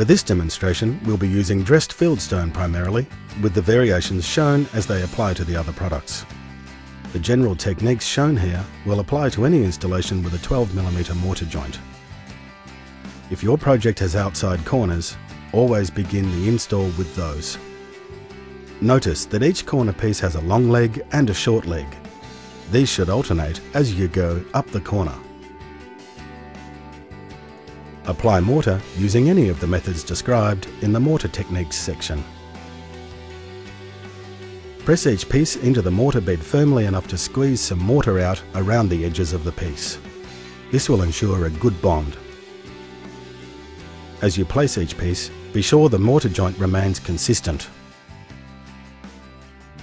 For this demonstration, we'll be using dressed fieldstone primarily, with the variations shown as they apply to the other products. The general techniques shown here will apply to any installation with a 12mm mortar joint. If your project has outside corners, always begin the install with those. Notice that each corner piece has a long leg and a short leg. These should alternate as you go up the corner. Apply mortar using any of the methods described in the Mortar Techniques section. Press each piece into the mortar bed firmly enough to squeeze some mortar out around the edges of the piece. This will ensure a good bond. As you place each piece, be sure the mortar joint remains consistent.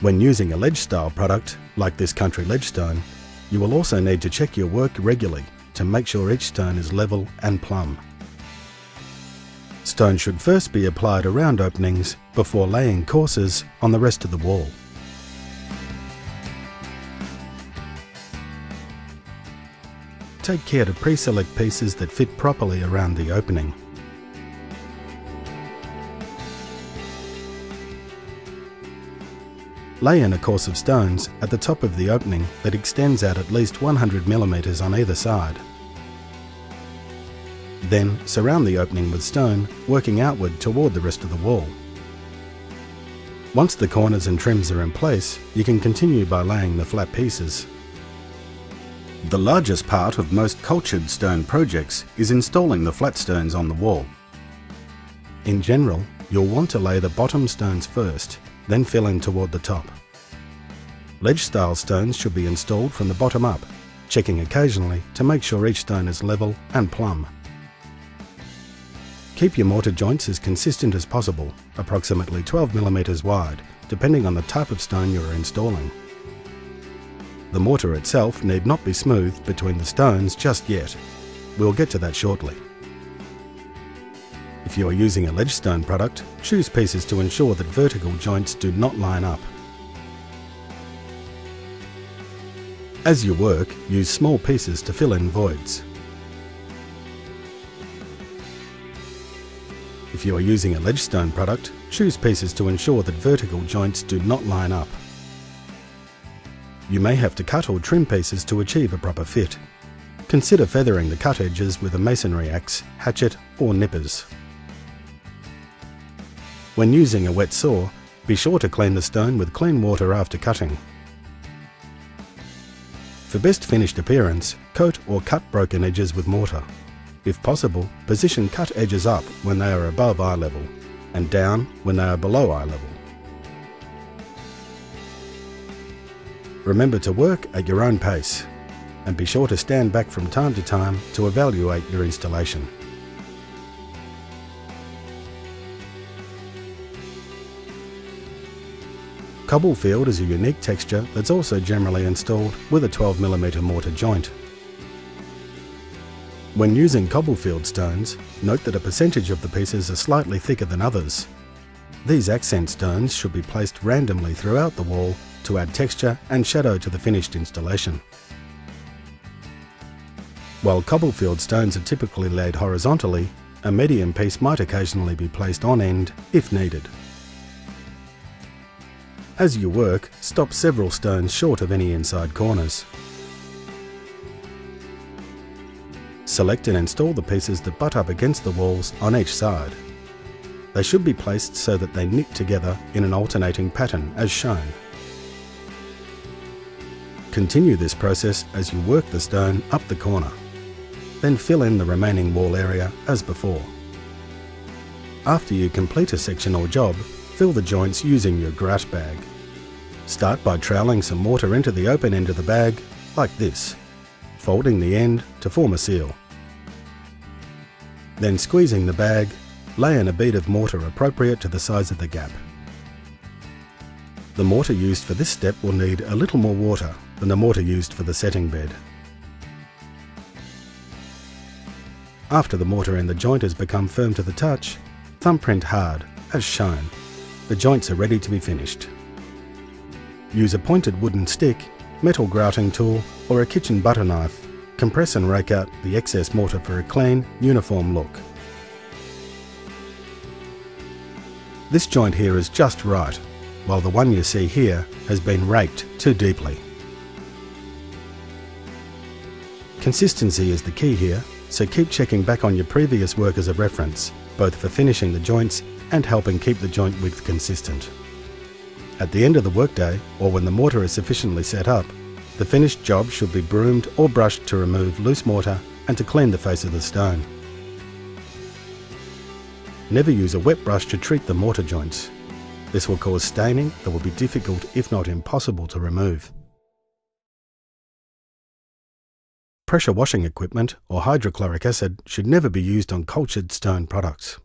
When using a ledge style product, like this country ledge stone, you will also need to check your work regularly to make sure each stone is level and plumb. Stone should first be applied around openings before laying courses on the rest of the wall. Take care to pre-select pieces that fit properly around the opening. Lay in a course of stones at the top of the opening that extends out at least 100mm on either side. Then surround the opening with stone, working outward toward the rest of the wall. Once the corners and trims are in place, you can continue by laying the flat pieces. The largest part of most cultured stone projects is installing the flat stones on the wall. In general, you'll want to lay the bottom stones first then fill in toward the top. Ledge style stones should be installed from the bottom up, checking occasionally to make sure each stone is level and plumb. Keep your mortar joints as consistent as possible, approximately 12mm wide, depending on the type of stone you are installing. The mortar itself need not be smoothed between the stones just yet. We'll get to that shortly. If you are using a ledge stone product, choose pieces to ensure that vertical joints do not line up. As you work, use small pieces to fill in voids. If you are using a ledge stone product, choose pieces to ensure that vertical joints do not line up. You may have to cut or trim pieces to achieve a proper fit. Consider feathering the cut edges with a masonry axe, hatchet or nippers. When using a wet saw, be sure to clean the stone with clean water after cutting. For best finished appearance, coat or cut broken edges with mortar. If possible, position cut edges up when they are above eye level and down when they are below eye level. Remember to work at your own pace and be sure to stand back from time to time to evaluate your installation. Cobblefield is a unique texture that's also generally installed with a 12mm mortar joint. When using Cobblefield stones, note that a percentage of the pieces are slightly thicker than others. These accent stones should be placed randomly throughout the wall to add texture and shadow to the finished installation. While Cobblefield stones are typically laid horizontally, a medium piece might occasionally be placed on end if needed. As you work, stop several stones short of any inside corners. Select and install the pieces that butt up against the walls on each side. They should be placed so that they knit together in an alternating pattern as shown. Continue this process as you work the stone up the corner. Then fill in the remaining wall area as before. After you complete a section or job, Fill the joints using your grass bag. Start by troweling some mortar into the open end of the bag, like this, folding the end to form a seal. Then squeezing the bag, lay in a bead of mortar appropriate to the size of the gap. The mortar used for this step will need a little more water than the mortar used for the setting bed. After the mortar in the joint has become firm to the touch, thumbprint hard, as shown. The joints are ready to be finished. Use a pointed wooden stick, metal grouting tool or a kitchen butter knife. Compress and rake out the excess mortar for a clean, uniform look. This joint here is just right, while the one you see here has been raked too deeply. Consistency is the key here, so keep checking back on your previous work as a reference, both for finishing the joints and helping keep the joint width consistent. At the end of the workday, or when the mortar is sufficiently set up, the finished job should be broomed or brushed to remove loose mortar and to clean the face of the stone. Never use a wet brush to treat the mortar joints. This will cause staining that will be difficult if not impossible to remove. Pressure washing equipment or hydrochloric acid should never be used on cultured stone products.